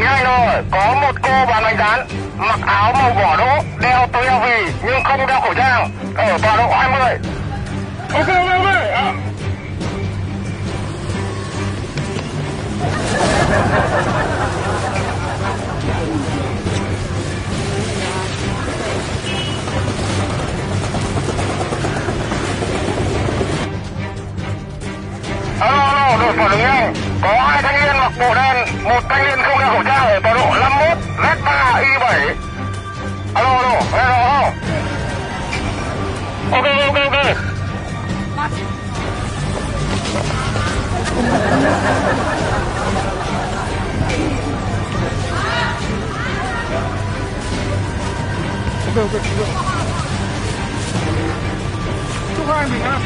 rồi, có một cô bán bánh rán mặc áo màu vỏ đỗ, đeo túi eo vì nhưng không đeo khẩu trang ở tọa độ 20. Ok ok ok. À. Alo, alo, đội phản ứng nhanh. Có hai thanh niên mặc bộ đen, một thanh niên không đeo khẩu trang ở tọa độ 51, Z3, Y7. Alo, alo, nghe rõ không? Ok ok ok ok. Ok ok ok. Chúc hai mình ha.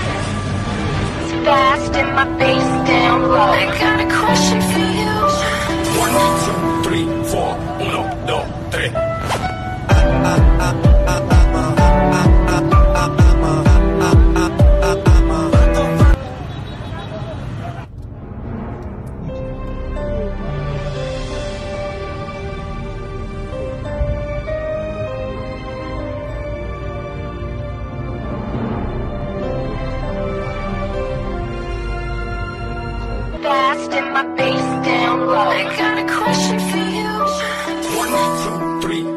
fast and my face down low. I got a question. Fast in my bass down low. I got a question for you three.